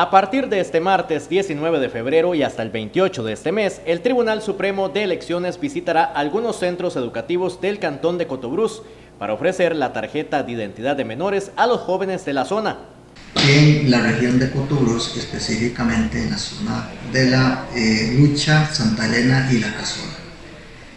A partir de este martes 19 de febrero y hasta el 28 de este mes, el Tribunal Supremo de Elecciones visitará algunos centros educativos del Cantón de Cotobruz para ofrecer la tarjeta de identidad de menores a los jóvenes de la zona. En la región de Cotobruz, específicamente en la zona de la eh, Lucha, Santa Elena y La Casona.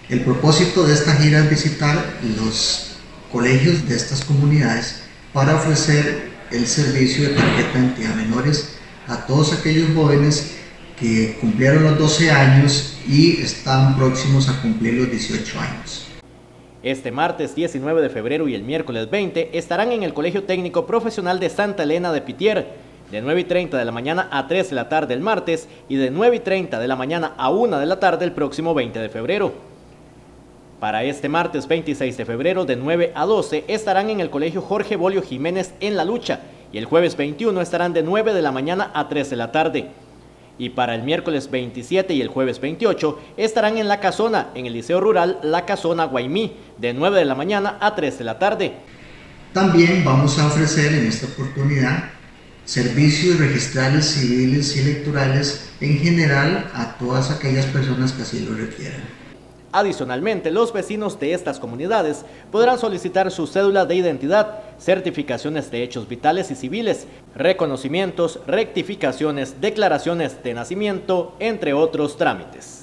El propósito de esta gira es visitar los colegios de estas comunidades para ofrecer el servicio de tarjeta de identidad menores a todos aquellos jóvenes que cumplieron los 12 años y están próximos a cumplir los 18 años. Este martes 19 de febrero y el miércoles 20 estarán en el Colegio Técnico Profesional de Santa Elena de Pitier, de 9 y 30 de la mañana a 3 de la tarde el martes y de 9 y 30 de la mañana a 1 de la tarde el próximo 20 de febrero. Para este martes 26 de febrero de 9 a 12 estarán en el Colegio Jorge Bolio Jiménez en La Lucha y el jueves 21 estarán de 9 de la mañana a 3 de la tarde. Y para el miércoles 27 y el jueves 28 estarán en La Casona, en el Liceo Rural La Casona Guaymí, de 9 de la mañana a 3 de la tarde. También vamos a ofrecer en esta oportunidad servicios registrales civiles y electorales en general a todas aquellas personas que así lo requieran. Adicionalmente, los vecinos de estas comunidades podrán solicitar su cédula de identidad, certificaciones de hechos vitales y civiles, reconocimientos, rectificaciones, declaraciones de nacimiento, entre otros trámites.